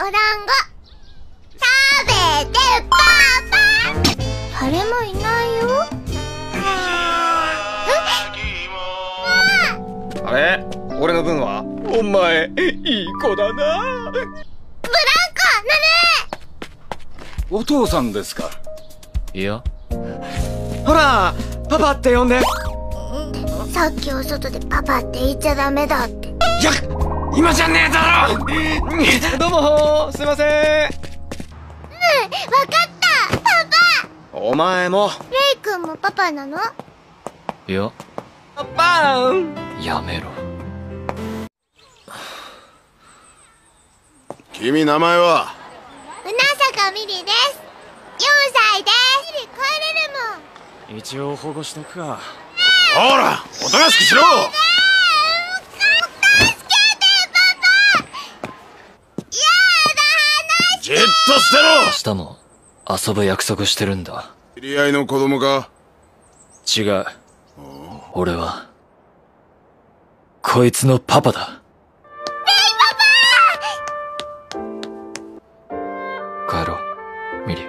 お団子。食べてパパ。誰もいないよ。あれ？俺の分は？お前いい子だな。ブランコなるお父さんですか？いや。ほらパパって呼んで。さっきお外でパパって言っちゃダメだって。いや今じゃねえだろ！どうもすいません。うんわかった。パお前も。パレイ君もパパなの？いや。パパン。やめろ。君名前は？うなさかみりです。4歳です。ミリ帰れるもん。一応保護しとくかほらおとなしくしろとしてろ！明日も遊ぶ約束してるんだ。知り合いの子供か？違う。俺はこいつのパパだ。レイパパ帰ろう。ミリ